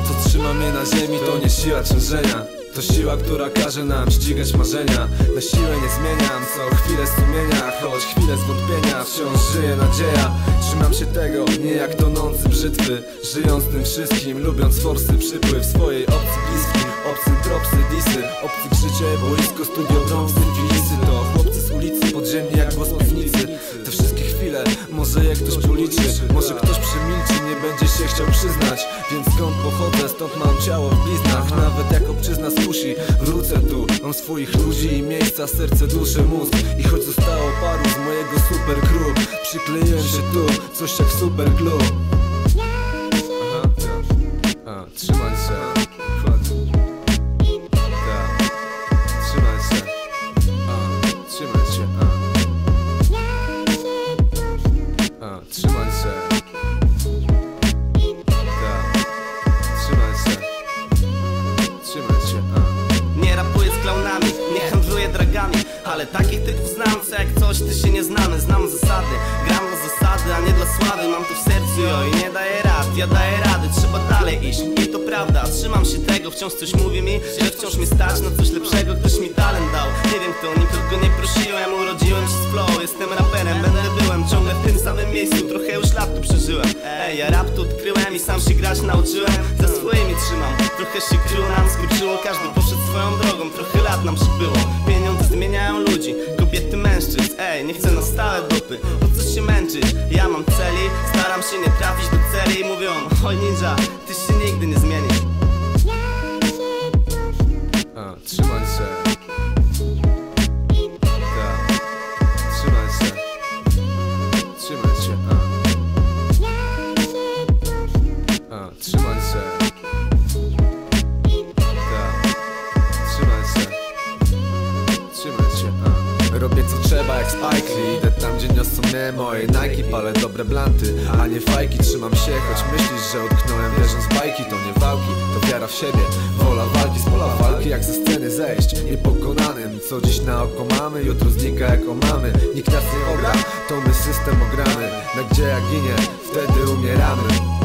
co trzyma mnie na ziemi to nie siła ciężenia to siła, która każe nam ścigać marzenia. Na siłę nie zmieniam co chwilę sumienia. Choć chwilę zwątpienia wciąż żyje nadzieja. Trzymam się tego, nie jak tonący brzytwy Żyjąc tym wszystkim, lubiąc forsy przypływ Swojej opcji bliskim, obcy tropsy, disy. Obcy krzycie, boisko, studio, dom, syfilisy To chłopcy z ulicy, podziemni jak głos piwnicy. Te wszystkie chwile, może jak ktoś policzy Może ktoś przemilczy, nie będzie się chciał przyznać. Więc skąd pochodzę, stąd mam ciało w bliznach. Nawet jak obczyzna skusi, wrócę tu. Mam swoich ludzi i miejsca, serce, duszę, mózg. I choć zostało paru z mojego super crew Przykleiłem się tu, coś jak super glue tak. Trzymaj się dragami Ale takich typów znam, co jak coś ty się nie znamy. Znam zasady, gram dla zasady, a nie dla sławy. Mam to w sercu i nie daję rad, ja daję rady. Trzeba dalej iść i to prawda. Trzymam się tego, wciąż coś mówi mi Że wciąż mi stać na coś lepszego, ktoś mi talent dał Nie wiem kto, nikogo nie prosiłem. Urodziłem się z flow, jestem raperem, będę byłem Ciągle w tym samym miejscu, trochę już lat tu przeżyłem. Ej, ja rap tu odkryłem i sam się grać nauczyłem. Za swoimi trzymam, trochę się krył nam skurczyło Każdy poszedł swoją drogą, trochę lat nam przybyło zmieniają ludzi, kobiety mężczyzn. Ej, nie chcę na stałe dupy, po co się męczyć? Ja mam celi, staram się nie trafić do celi I mówią, oj ninja, ty się nigdy nie zmienisz A, trzymaj jak Spike Lee. Idę tam gdzie niosą mnie moje Nike Palę dobre blanty, a nie fajki. Trzymam się, choć myślisz, że utknąłem Wierząc w bajki, to nie wałki To wiara w siebie, wola walki Z pola walki jak ze sceny zejść. Niepokonanym, co dziś na oko mamy Jutro znika jak mamy. Nikt nas nie ogra, to my system ogramy. Na gdzie jak ginie, wtedy umieramy